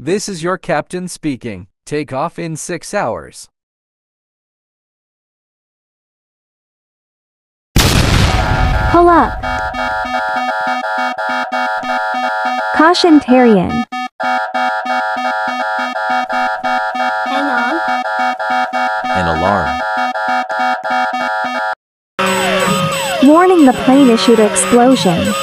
This is your captain speaking. Take off in six hours. Pull up. Caution terrain. Hang on. An alarm. Warning the plane issued explosion.